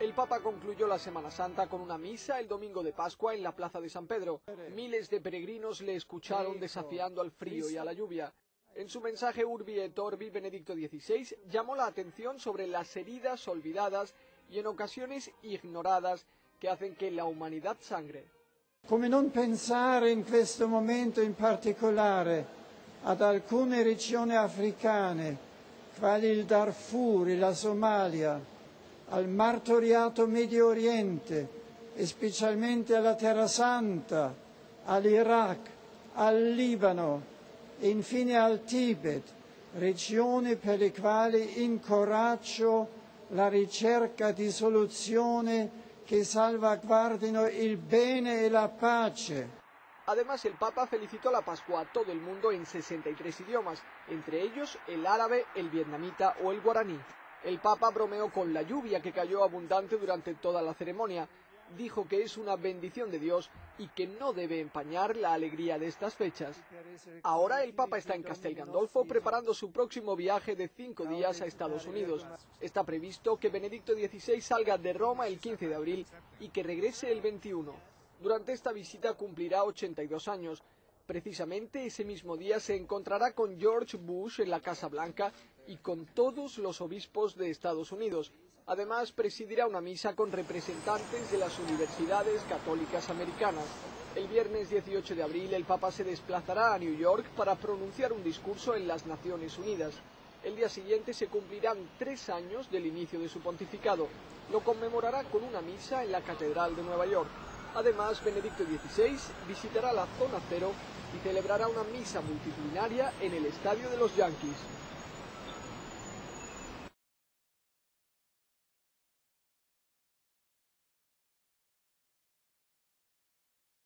El Papa concluyó la Semana Santa con una misa el domingo de Pascua en la Plaza de San Pedro. Miles de peregrinos le escucharon desafiando al frío y a la lluvia. En su mensaje Urbi et Orbi, Benedicto XVI llamó la atención sobre las heridas olvidadas y en ocasiones ignoradas que hacen que la humanidad sangre. Come non pensare in questo momento in particolare ad alcune regioni africane, quali il Darfur e la Somalia, al martoriato Medio Oriente e specialmente alla Terra Santa, all'Iraq, al Libano e infine al Tibet, regioni per le quali incoraggio la ricerca di soluzioni che salvaguardino il bene e la pace. Además, el Papa felicitó la Pascua a todo el mundo en 63 idiomas, entre ellos el árabe, el vietnamita o el guaraní. El Papa bromeó con la lluvia que cayó abundante durante toda la ceremonia. Dijo que es una bendición de Dios y que no debe empañar la alegría de estas fechas. Ahora el Papa está en Castel Gandolfo preparando su próximo viaje de cinco días a Estados Unidos. Está previsto que Benedicto XVI salga de Roma el 15 de abril y que regrese el 21. Durante esta visita cumplirá 82 años. Precisamente ese mismo día se encontrará con George Bush en la Casa Blanca y con todos los obispos de Estados Unidos. Además, presidirá una misa con representantes de las universidades católicas americanas. El viernes 18 de abril el Papa se desplazará a New York para pronunciar un discurso en las Naciones Unidas. El día siguiente se cumplirán tres años del inicio de su pontificado. Lo conmemorará con una misa en la Catedral de Nueva York. Además, Benedicto XVI visitará la zona cero y celebrará una misa multitudinaria en el Estadio de los Yankees.